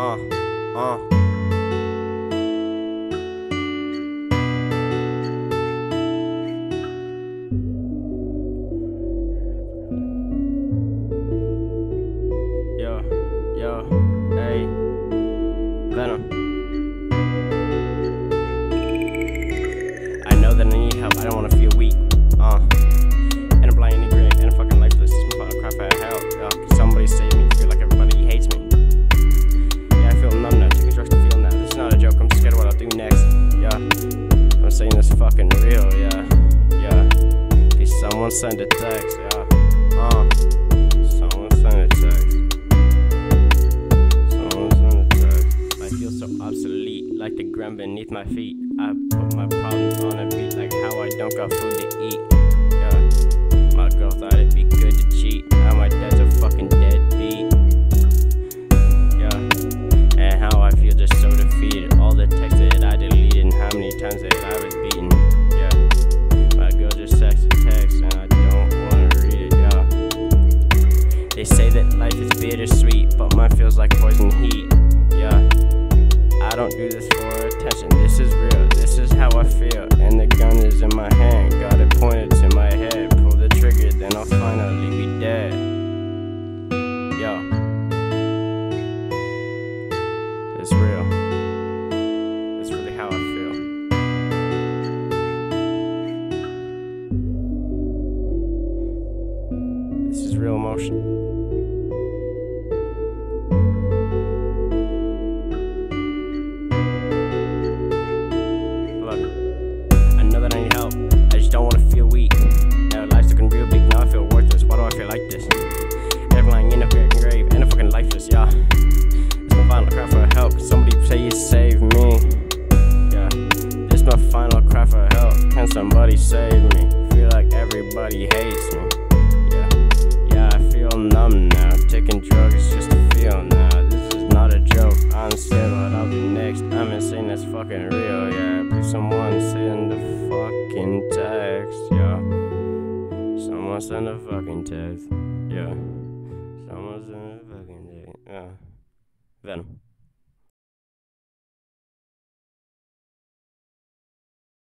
Uh, uh. I know that I need help, I don't wanna feel weak. Uh. Saying this fucking real. Yeah, yeah. Please, someone send a text. Yeah, uh, someone send a text. Someone send a text. I feel so obsolete, like the ground beneath my feet. I put my problems on a beat, like how I don't got food to eat. Yeah, my girl thought it'd be good feels like poison heat. Yeah, I don't do this for attention. This is real. This is how I feel. And the gun is in my hand. Got it pointed to my head. Pull the trigger, then I'll finally be dead. Yo. It's real. It's really how I feel. This is real emotion. Like this? Ever lying in a fucking grave and I'm fucking lifeless, yeah. It's my final cry for help. Somebody please save me. Yeah, this my final cry for help. Can somebody save me? Feel like everybody hates me. Yeah, yeah, I feel numb now. Taking drugs just to feel now. This is not a joke. I'm scared what I'll do next. I'm insane, that's fucking real. Yeah, please someone send a someone send a fucking text. Yeah, someone send a fucking text. Yeah, Venom.